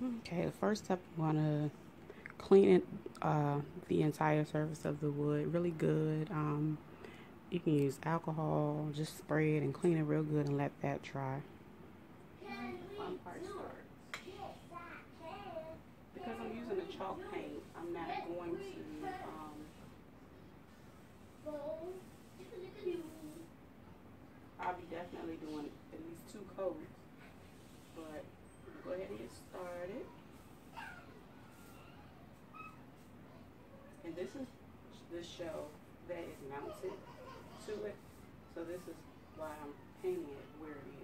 Okay, first step, I'm gonna clean it, uh, the entire surface of the wood really good. Um, you can use alcohol, just spray it and clean it real good and let that dry. Fun part starts. Because I'm using a chalk paint, I'm not going to, um, I'll be definitely doing at least two coats, but go ahead and get started. And this is the shelf that is mounted to it, so this is why I'm painting it where it is.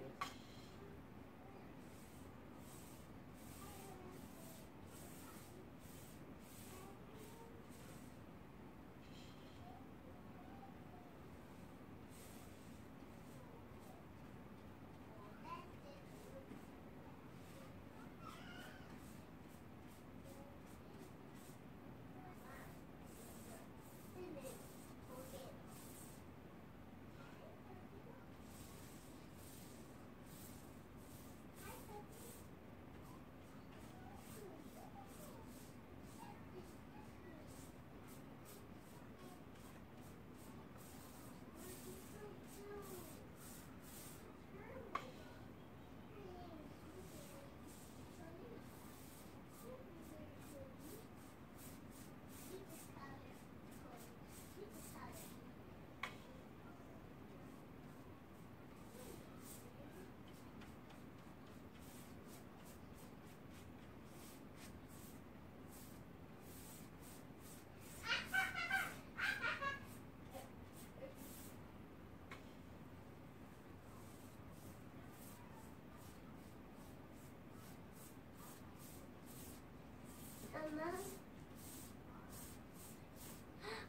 Mama?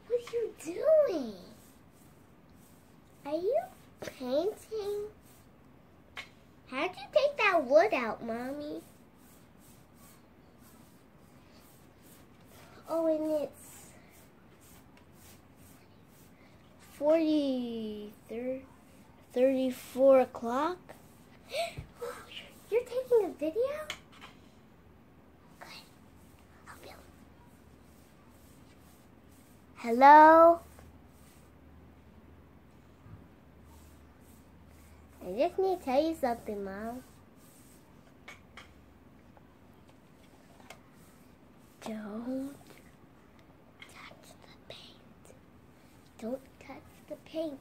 What are you doing? Are you painting? How'd you take that wood out, Mommy? Oh, and it's 40, 34 o'clock. Oh, you're taking a video? Hello? I just need to tell you something, Mom. Don't touch the paint. Don't touch the paint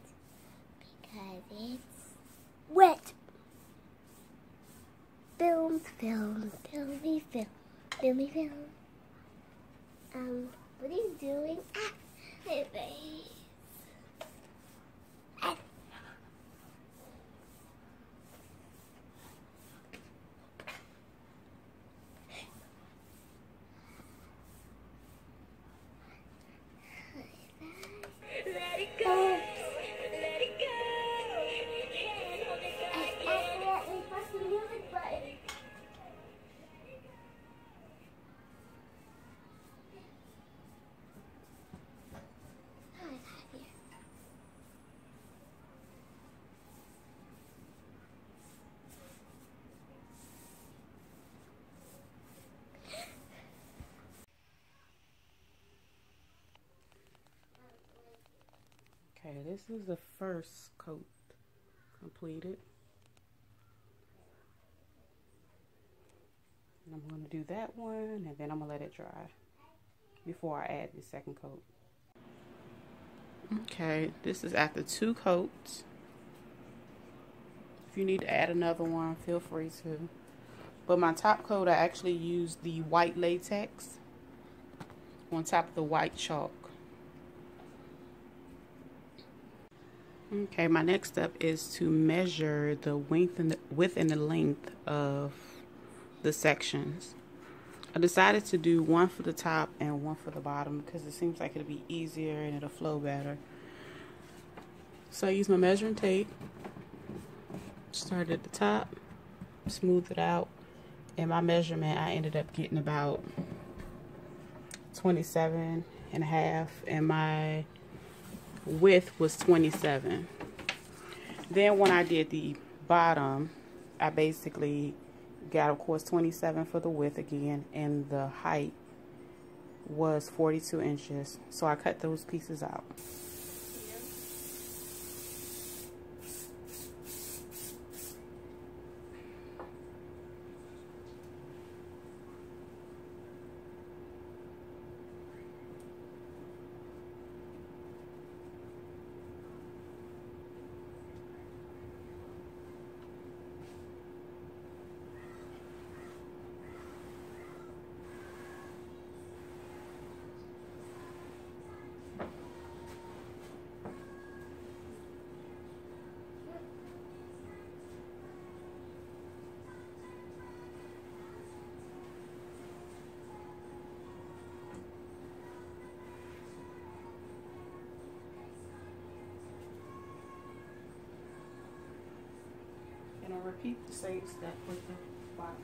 because it's wet. Film, film, filmy, film, filmy, film. Um, what are you doing? Ah, my face. Okay, this is the first coat completed. And I'm going to do that one and then I'm going to let it dry before I add the second coat. Okay, this is after two coats. If you need to add another one, feel free to. But my top coat, I actually used the white latex on top of the white chalk. Okay, my next step is to measure the width and the, width and the length of the sections. I decided to do one for the top and one for the bottom because it seems like it'll be easier and it'll flow better. So I use my measuring tape, start at the top, smooth it out, and my measurement I ended up getting about 27 and a half and my width was 27. Then when I did the bottom, I basically got of course 27 for the width again and the height was 42 inches so I cut those pieces out repeat the same step with the bottom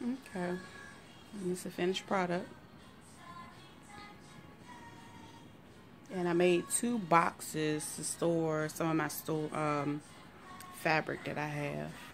Okay, and it's a finished product. And I made two boxes to store some of my store um, fabric that I have.